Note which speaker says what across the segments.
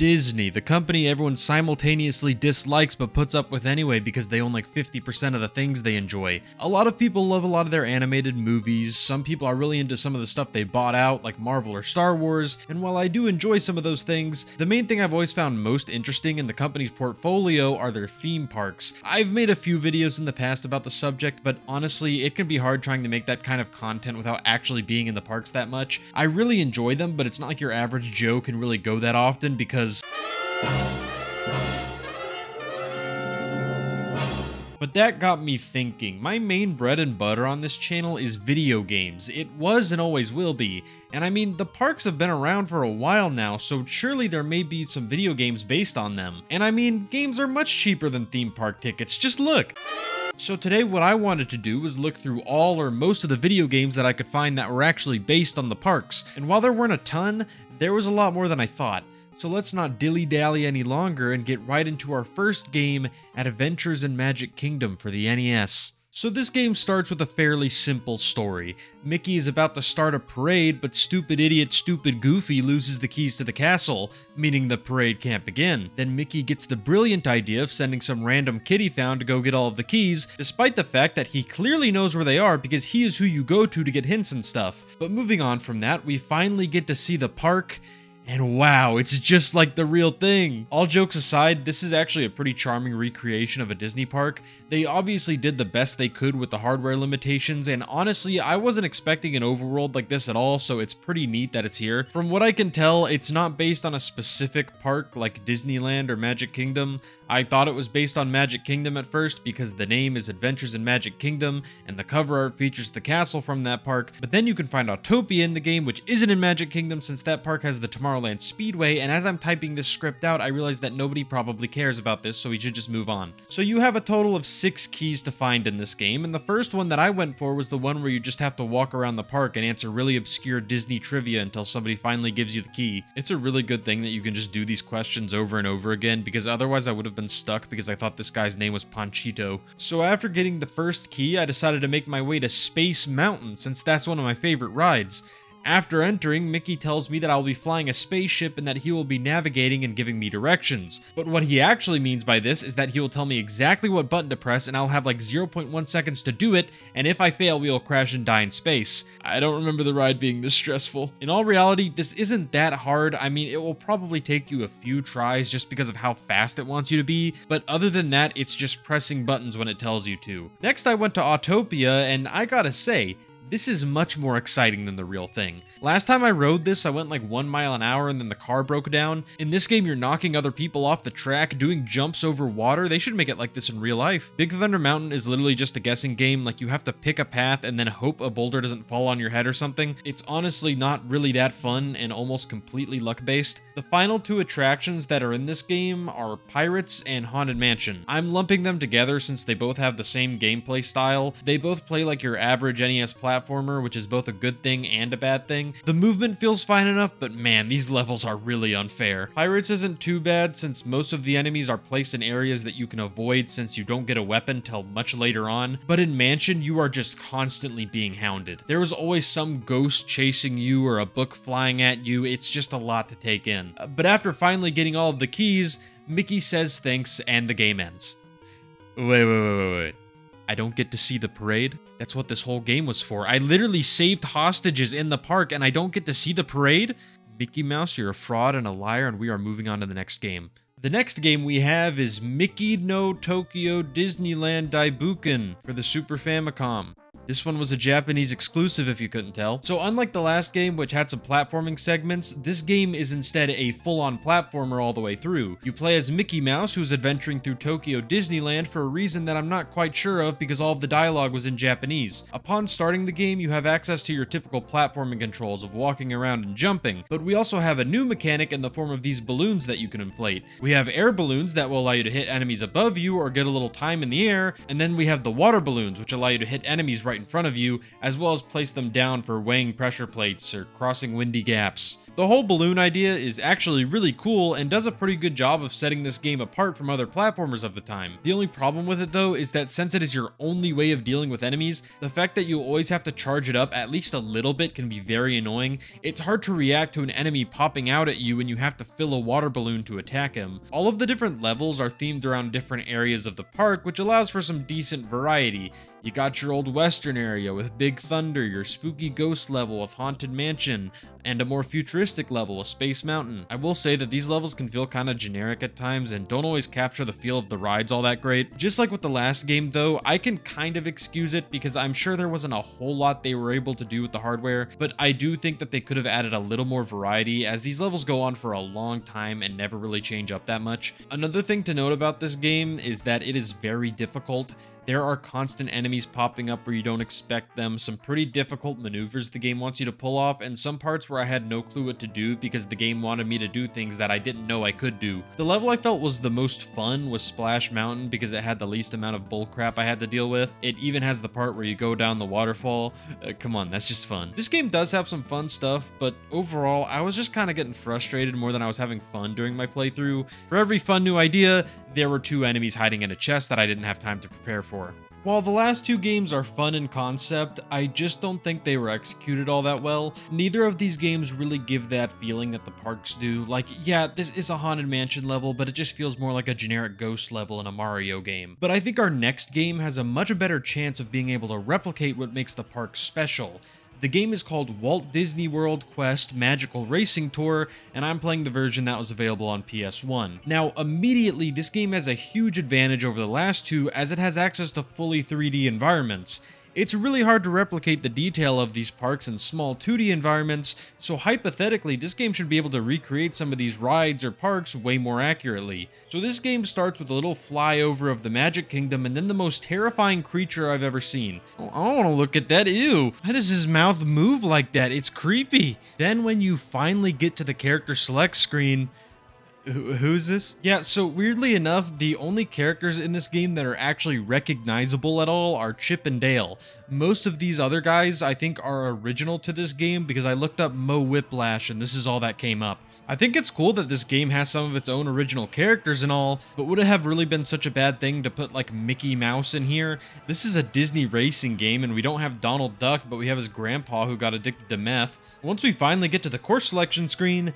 Speaker 1: Disney, the company everyone simultaneously dislikes but puts up with anyway because they own like 50% of the things they enjoy. A lot of people love a lot of their animated movies, some people are really into some of the stuff they bought out, like Marvel or Star Wars, and while I do enjoy some of those things, the main thing I've always found most interesting in the company's portfolio are their theme parks. I've made a few videos in the past about the subject, but honestly, it can be hard trying to make that kind of content without actually being in the parks that much. I really enjoy them, but it's not like your average Joe can really go that often because but that got me thinking. My main bread and butter on this channel is video games. It was and always will be. And I mean, the parks have been around for a while now, so surely there may be some video games based on them. And I mean, games are much cheaper than theme park tickets, just look! So today what I wanted to do was look through all or most of the video games that I could find that were actually based on the parks. And while there weren't a ton, there was a lot more than I thought. So let's not dilly-dally any longer and get right into our first game at Adventures in Magic Kingdom for the NES. So this game starts with a fairly simple story. Mickey is about to start a parade, but stupid idiot stupid Goofy loses the keys to the castle, meaning the parade can't begin. Then Mickey gets the brilliant idea of sending some random he found to go get all of the keys, despite the fact that he clearly knows where they are because he is who you go to to get hints and stuff. But moving on from that, we finally get to see the park, and wow, it's just like the real thing. All jokes aside, this is actually a pretty charming recreation of a Disney park. They obviously did the best they could with the hardware limitations, and honestly, I wasn't expecting an overworld like this at all, so it's pretty neat that it's here. From what I can tell, it's not based on a specific park like Disneyland or Magic Kingdom. I thought it was based on Magic Kingdom at first because the name is Adventures in Magic Kingdom and the cover art features the castle from that park, but then you can find Autopia in the game which isn't in Magic Kingdom since that park has the Tomorrowland Speedway and as I'm typing this script out I realize that nobody probably cares about this so we should just move on. So you have a total of six keys to find in this game and the first one that I went for was the one where you just have to walk around the park and answer really obscure Disney trivia until somebody finally gives you the key. It's a really good thing that you can just do these questions over and over again because otherwise I would have been stuck because I thought this guy's name was Panchito. So after getting the first key, I decided to make my way to Space Mountain since that's one of my favorite rides. After entering, Mickey tells me that I will be flying a spaceship and that he will be navigating and giving me directions. But what he actually means by this is that he will tell me exactly what button to press and I'll have like 0.1 seconds to do it, and if I fail, we will crash and die in space. I don't remember the ride being this stressful. In all reality, this isn't that hard. I mean, it will probably take you a few tries just because of how fast it wants you to be, but other than that, it's just pressing buttons when it tells you to. Next, I went to Autopia, and I gotta say, this is much more exciting than the real thing. Last time I rode this, I went like one mile an hour and then the car broke down. In this game, you're knocking other people off the track, doing jumps over water. They should make it like this in real life. Big Thunder Mountain is literally just a guessing game. Like you have to pick a path and then hope a boulder doesn't fall on your head or something. It's honestly not really that fun and almost completely luck based. The final two attractions that are in this game are Pirates and Haunted Mansion. I'm lumping them together since they both have the same gameplay style. They both play like your average NES platform platformer, which is both a good thing and a bad thing. The movement feels fine enough, but man, these levels are really unfair. Pirates isn't too bad since most of the enemies are placed in areas that you can avoid since you don't get a weapon till much later on, but in Mansion, you are just constantly being hounded. There is always some ghost chasing you or a book flying at you, it's just a lot to take in. But after finally getting all of the keys, Mickey says thanks and the game ends. Wait, wait, wait, wait, wait. I don't get to see the parade. That's what this whole game was for. I literally saved hostages in the park and I don't get to see the parade? Mickey Mouse, you're a fraud and a liar, and we are moving on to the next game. The next game we have is Mickey no Tokyo Disneyland Daibouken for the Super Famicom. This one was a Japanese exclusive if you couldn't tell. So unlike the last game, which had some platforming segments, this game is instead a full-on platformer all the way through. You play as Mickey Mouse, who's adventuring through Tokyo Disneyland for a reason that I'm not quite sure of because all of the dialogue was in Japanese. Upon starting the game, you have access to your typical platforming controls of walking around and jumping, but we also have a new mechanic in the form of these balloons that you can inflate. We have air balloons that will allow you to hit enemies above you or get a little time in the air, and then we have the water balloons, which allow you to hit enemies right in front of you, as well as place them down for weighing pressure plates or crossing windy gaps. The whole balloon idea is actually really cool and does a pretty good job of setting this game apart from other platformers of the time. The only problem with it though is that since it is your only way of dealing with enemies, the fact that you always have to charge it up at least a little bit can be very annoying. It's hard to react to an enemy popping out at you when you have to fill a water balloon to attack him. All of the different levels are themed around different areas of the park, which allows for some decent variety. You got your old western area with Big Thunder, your spooky ghost level with Haunted Mansion, and a more futuristic level with Space Mountain. I will say that these levels can feel kind of generic at times and don't always capture the feel of the rides all that great. Just like with the last game though, I can kind of excuse it because I'm sure there wasn't a whole lot they were able to do with the hardware, but I do think that they could have added a little more variety as these levels go on for a long time and never really change up that much. Another thing to note about this game is that it is very difficult. There are constant enemies popping up where you don't expect them, some pretty difficult maneuvers the game wants you to pull off, and some parts where I had no clue what to do because the game wanted me to do things that I didn't know I could do. The level I felt was the most fun was Splash Mountain because it had the least amount of bullcrap I had to deal with. It even has the part where you go down the waterfall. Uh, come on, that's just fun. This game does have some fun stuff, but overall, I was just kind of getting frustrated more than I was having fun during my playthrough. For every fun new idea, there were two enemies hiding in a chest that I didn't have time to prepare for. While the last two games are fun in concept, I just don't think they were executed all that well. Neither of these games really give that feeling that the parks do. Like, yeah, this is a Haunted Mansion level, but it just feels more like a generic ghost level in a Mario game. But I think our next game has a much better chance of being able to replicate what makes the park special. The game is called Walt Disney World Quest Magical Racing Tour, and I'm playing the version that was available on PS1. Now, immediately, this game has a huge advantage over the last two as it has access to fully 3D environments. It's really hard to replicate the detail of these parks in small 2D environments, so hypothetically, this game should be able to recreate some of these rides or parks way more accurately. So this game starts with a little flyover of the Magic Kingdom and then the most terrifying creature I've ever seen. Oh, I don't want to look at that, ew! How does his mouth move like that? It's creepy! Then when you finally get to the character select screen, who's this? Yeah, so weirdly enough, the only characters in this game that are actually recognizable at all are Chip and Dale. Most of these other guys, I think, are original to this game because I looked up Mo Whiplash and this is all that came up. I think it's cool that this game has some of its own original characters and all, but would it have really been such a bad thing to put like Mickey Mouse in here? This is a Disney racing game and we don't have Donald Duck, but we have his grandpa who got addicted to meth. Once we finally get to the course selection screen,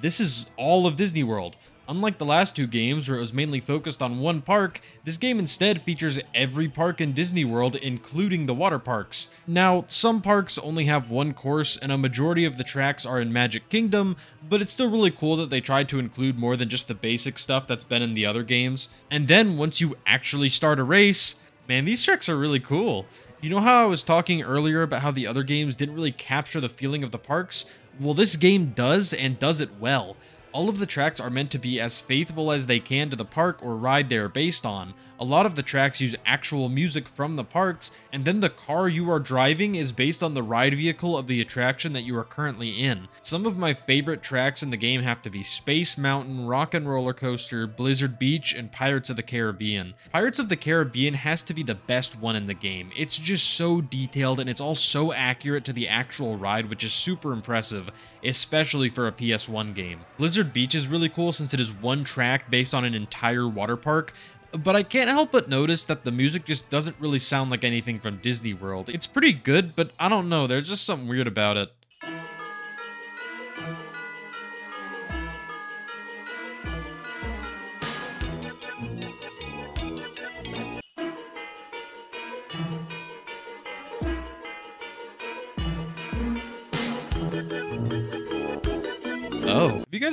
Speaker 1: this is all of Disney World. Unlike the last two games where it was mainly focused on one park, this game instead features every park in Disney World, including the water parks. Now, some parks only have one course and a majority of the tracks are in Magic Kingdom, but it's still really cool that they tried to include more than just the basic stuff that's been in the other games. And then once you actually start a race, man, these tracks are really cool. You know how I was talking earlier about how the other games didn't really capture the feeling of the parks? Well, this game does and does it well. All of the tracks are meant to be as faithful as they can to the park or ride they are based on. A lot of the tracks use actual music from the parks, and then the car you are driving is based on the ride vehicle of the attraction that you are currently in. Some of my favorite tracks in the game have to be Space Mountain, Rock and Roller Coaster, Blizzard Beach, and Pirates of the Caribbean. Pirates of the Caribbean has to be the best one in the game. It's just so detailed and it's all so accurate to the actual ride, which is super impressive, especially for a PS1 game. Blizzard Beach is really cool since it is one track based on an entire water park, but I can't help but notice that the music just doesn't really sound like anything from Disney World. It's pretty good, but I don't know, there's just something weird about it.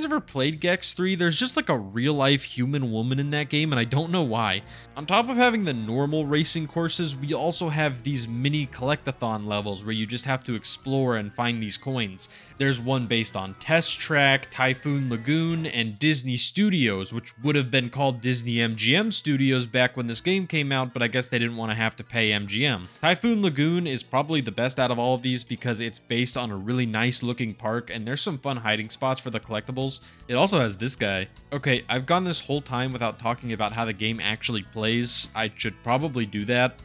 Speaker 1: Ever played Gex 3? There's just like a real life human woman in that game, and I don't know why. On top of having the normal racing courses, we also have these mini collectathon levels where you just have to explore and find these coins. There's one based on Test Track, Typhoon Lagoon, and Disney Studios, which would have been called Disney MGM Studios back when this game came out, but I guess they didn't want to have to pay MGM. Typhoon Lagoon is probably the best out of all of these because it's based on a really nice looking park, and there's some fun hiding spots for the collectibles. It also has this guy. Okay, I've gone this whole time without talking about how the game actually plays. I should probably do that.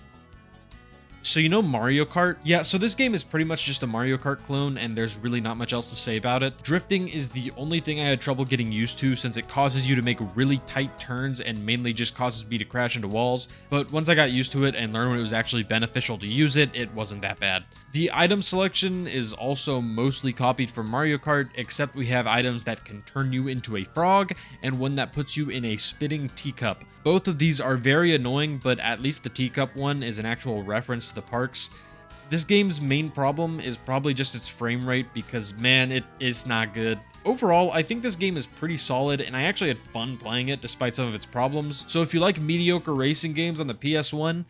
Speaker 1: So you know Mario Kart? Yeah, so this game is pretty much just a Mario Kart clone and there's really not much else to say about it. Drifting is the only thing I had trouble getting used to since it causes you to make really tight turns and mainly just causes me to crash into walls, but once I got used to it and learned when it was actually beneficial to use it, it wasn't that bad. The item selection is also mostly copied from Mario Kart, except we have items that can turn you into a frog and one that puts you in a spitting teacup. Both of these are very annoying, but at least the teacup one is an actual reference the parks. This game's main problem is probably just its frame rate because man, it is not good. Overall, I think this game is pretty solid, and I actually had fun playing it despite some of its problems. So if you like mediocre racing games on the PS1,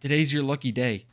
Speaker 1: today's your lucky day.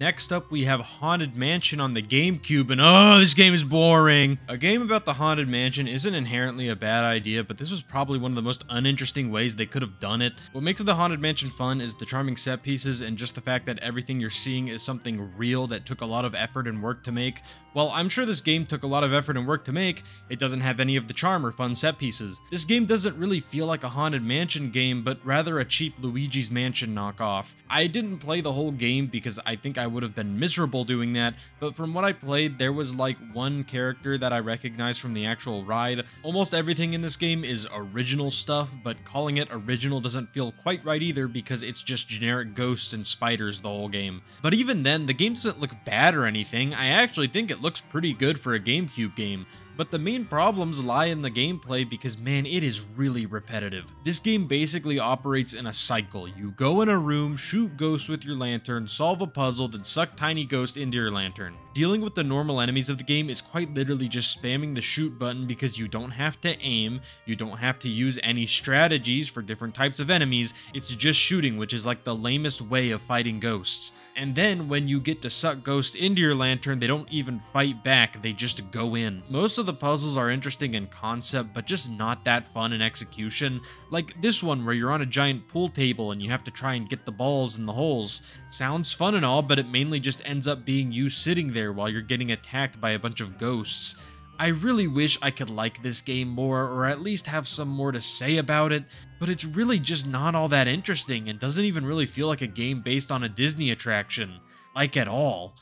Speaker 1: Next up, we have Haunted Mansion on the GameCube, and oh, this game is boring. A game about the Haunted Mansion isn't inherently a bad idea, but this was probably one of the most uninteresting ways they could have done it. What makes the Haunted Mansion fun is the charming set pieces and just the fact that everything you're seeing is something real that took a lot of effort and work to make. While I'm sure this game took a lot of effort and work to make, it doesn't have any of the charm or fun set pieces. This game doesn't really feel like a Haunted Mansion game, but rather a cheap Luigi's Mansion knockoff. I didn't play the whole game because I think I would have been miserable doing that, but from what I played, there was like one character that I recognized from the actual ride. Almost everything in this game is original stuff, but calling it original doesn't feel quite right either because it's just generic ghosts and spiders the whole game. But even then, the game doesn't look bad or anything, I actually think it looks pretty good for a GameCube game. But the main problems lie in the gameplay because man, it is really repetitive. This game basically operates in a cycle. You go in a room, shoot ghosts with your lantern, solve a puzzle, then suck tiny ghosts into your lantern. Dealing with the normal enemies of the game is quite literally just spamming the shoot button because you don't have to aim, you don't have to use any strategies for different types of enemies, it's just shooting which is like the lamest way of fighting ghosts. And then when you get to suck ghosts into your lantern, they don't even fight back, they just go in. Most of the puzzles are interesting in concept, but just not that fun in execution. Like this one where you're on a giant pool table and you have to try and get the balls in the holes. Sounds fun and all, but it mainly just ends up being you sitting there while you're getting attacked by a bunch of ghosts. I really wish I could like this game more, or at least have some more to say about it, but it's really just not all that interesting and doesn't even really feel like a game based on a Disney attraction. Like at all.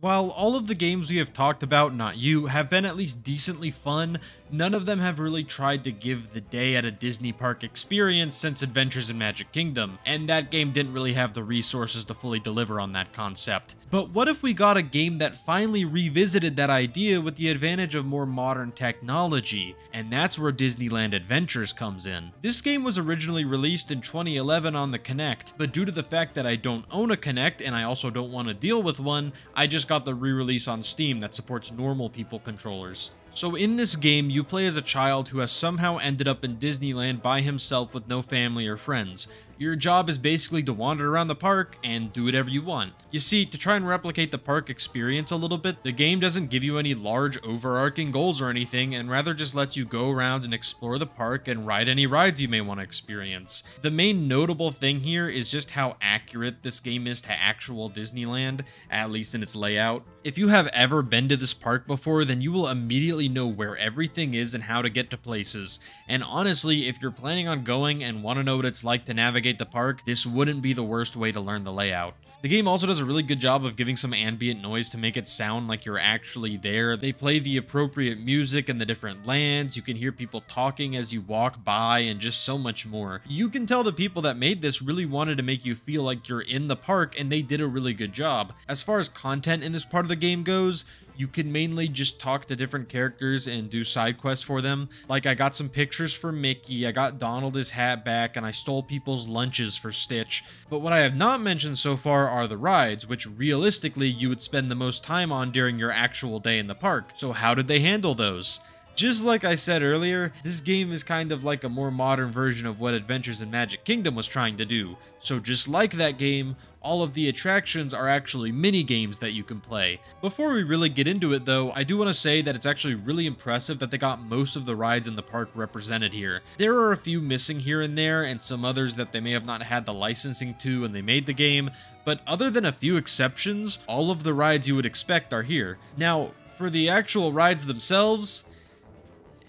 Speaker 1: While all of the games we have talked about, not you, have been at least decently fun, none of them have really tried to give the day at a Disney park experience since Adventures in Magic Kingdom, and that game didn't really have the resources to fully deliver on that concept. But what if we got a game that finally revisited that idea with the advantage of more modern technology? And that's where Disneyland Adventures comes in. This game was originally released in 2011 on the Kinect, but due to the fact that I don't own a Kinect and I also don't want to deal with one, I just got the re-release on Steam that supports normal people controllers. So in this game, you play as a child who has somehow ended up in Disneyland by himself with no family or friends. Your job is basically to wander around the park and do whatever you want. You see, to try and replicate the park experience a little bit, the game doesn't give you any large overarching goals or anything, and rather just lets you go around and explore the park and ride any rides you may want to experience. The main notable thing here is just how accurate this game is to actual Disneyland, at least in its layout. If you have ever been to this park before, then you will immediately know where everything is and how to get to places. And honestly, if you're planning on going and want to know what it's like to navigate navigate the park, this wouldn't be the worst way to learn the layout. The game also does a really good job of giving some ambient noise to make it sound like you're actually there. They play the appropriate music in the different lands, you can hear people talking as you walk by, and just so much more. You can tell the people that made this really wanted to make you feel like you're in the park, and they did a really good job. As far as content in this part of the game goes, you can mainly just talk to different characters and do side quests for them. Like I got some pictures for Mickey, I got Donald his hat back, and I stole people's lunches for Stitch. But what I have not mentioned so far are the rides, which realistically you would spend the most time on during your actual day in the park. So how did they handle those? Just like I said earlier, this game is kind of like a more modern version of what Adventures in Magic Kingdom was trying to do. So just like that game, all of the attractions are actually mini games that you can play. Before we really get into it though, I do want to say that it's actually really impressive that they got most of the rides in the park represented here. There are a few missing here and there, and some others that they may have not had the licensing to when they made the game, but other than a few exceptions, all of the rides you would expect are here. Now, for the actual rides themselves,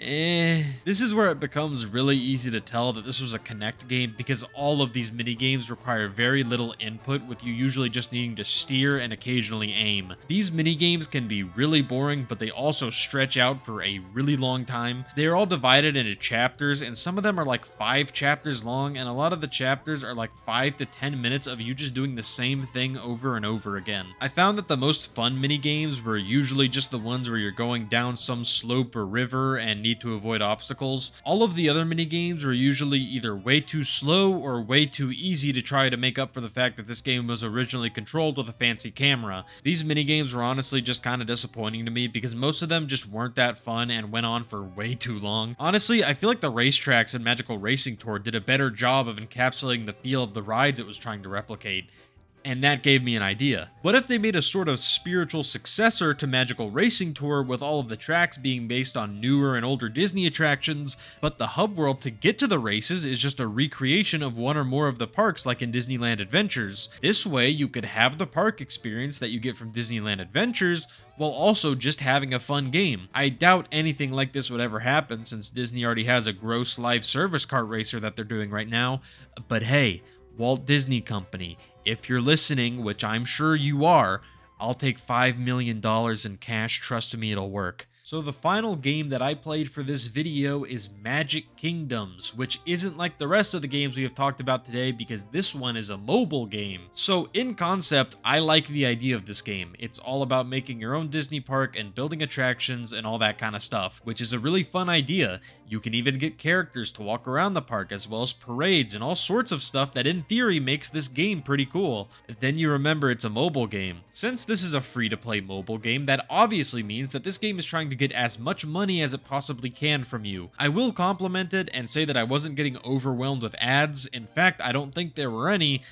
Speaker 1: eh. This is where it becomes really easy to tell that this was a Kinect game because all of these mini games require very little input with you usually just needing to steer and occasionally aim. These mini games can be really boring, but they also stretch out for a really long time. They are all divided into chapters, and some of them are like five chapters long, and a lot of the chapters are like five to 10 minutes of you just doing the same thing over and over again. I found that the most fun mini games were usually just the ones where you're going down some slope or river and need to avoid obstacles. All of the other mini games were usually either way too slow or way too easy to try to make up for the fact that this game was originally controlled with a fancy camera. These mini games were honestly just kind of disappointing to me because most of them just weren't that fun and went on for way too long. Honestly, I feel like the racetracks in Magical Racing Tour did a better job of encapsulating the feel of the rides it was trying to replicate. And that gave me an idea. What if they made a sort of spiritual successor to Magical Racing Tour with all of the tracks being based on newer and older Disney attractions, but the hub world to get to the races is just a recreation of one or more of the parks like in Disneyland Adventures. This way, you could have the park experience that you get from Disneyland Adventures while also just having a fun game. I doubt anything like this would ever happen since Disney already has a gross live service kart racer that they're doing right now, but hey, Walt Disney Company, if you're listening, which I'm sure you are, I'll take $5 million in cash. Trust me, it'll work. So the final game that I played for this video is Magic Kingdoms, which isn't like the rest of the games we have talked about today because this one is a mobile game. So in concept, I like the idea of this game. It's all about making your own Disney park and building attractions and all that kind of stuff, which is a really fun idea. You can even get characters to walk around the park as well as parades and all sorts of stuff that in theory makes this game pretty cool. Then you remember it's a mobile game. Since this is a free-to-play mobile game, that obviously means that this game is trying to get as much money as it possibly can from you. I will compliment it and say that I wasn't getting overwhelmed with ads. In fact, I don't think there were any,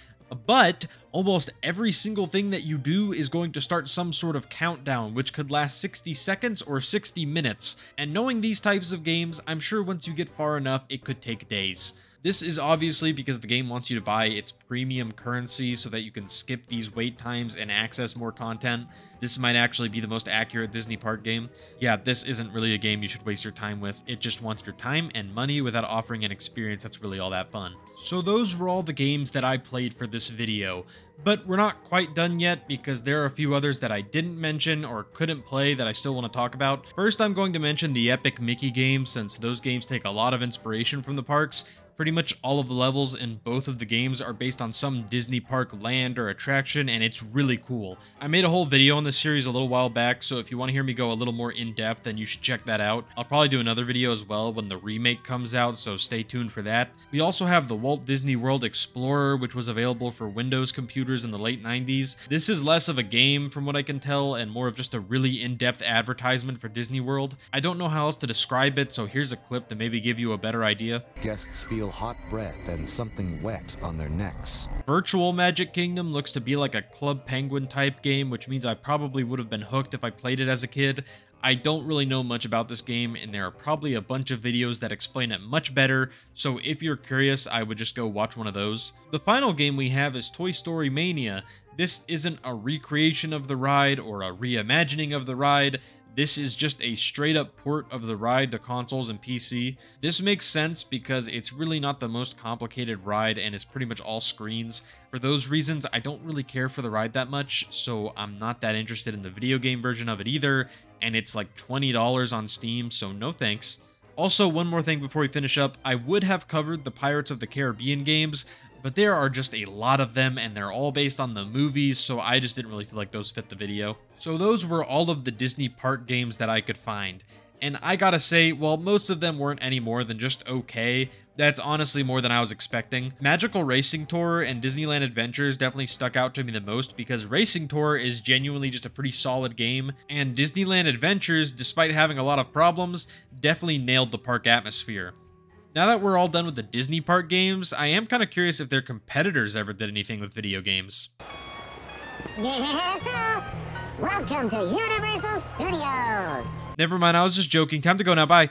Speaker 1: but almost every single thing that you do is going to start some sort of countdown, which could last 60 seconds or 60 minutes. And knowing these types of games, I'm sure once you get far enough, it could take days. This is obviously because the game wants you to buy its premium currency so that you can skip these wait times and access more content. This might actually be the most accurate Disney Park game. Yeah, this isn't really a game you should waste your time with. It just wants your time and money without offering an experience that's really all that fun. So those were all the games that I played for this video. But we're not quite done yet because there are a few others that I didn't mention or couldn't play that I still want to talk about. First, I'm going to mention the Epic Mickey games since those games take a lot of inspiration from the parks. Pretty much all of the levels in both of the games are based on some Disney park land or attraction, and it's really cool. I made a whole video on this series a little while back, so if you want to hear me go a little more in-depth, then you should check that out. I'll probably do another video as well when the remake comes out, so stay tuned for that. We also have the Walt Disney World Explorer, which was available for Windows computers in the late 90s. This is less of a game from what I can tell, and more of just a really in-depth advertisement for Disney World. I don't know how else to describe it, so here's a clip to maybe give you a better idea.
Speaker 2: Guests feel hot breath and something wet on their necks.
Speaker 1: Virtual Magic Kingdom looks to be like a Club Penguin type game, which means I probably would have been hooked if I played it as a kid. I don't really know much about this game, and there are probably a bunch of videos that explain it much better, so if you're curious, I would just go watch one of those. The final game we have is Toy Story Mania. This isn't a recreation of the ride or a reimagining of the ride, this is just a straight up port of the ride to consoles and PC. This makes sense because it's really not the most complicated ride and it's pretty much all screens. For those reasons, I don't really care for the ride that much, so I'm not that interested in the video game version of it either, and it's like $20 on Steam, so no thanks. Also, one more thing before we finish up, I would have covered the Pirates of the Caribbean games, but there are just a lot of them and they're all based on the movies, so I just didn't really feel like those fit the video. So those were all of the Disney park games that I could find. And I gotta say, while most of them weren't any more than just okay, that's honestly more than I was expecting. Magical Racing Tour and Disneyland Adventures definitely stuck out to me the most because Racing Tour is genuinely just a pretty solid game, and Disneyland Adventures, despite having a lot of problems, definitely nailed the park atmosphere. Now that we're all done with the Disney Park games, I am kind of curious if their competitors ever did anything with video games.
Speaker 3: Welcome to Universal Studios!
Speaker 1: Never mind, I was just joking. Time to go now, bye.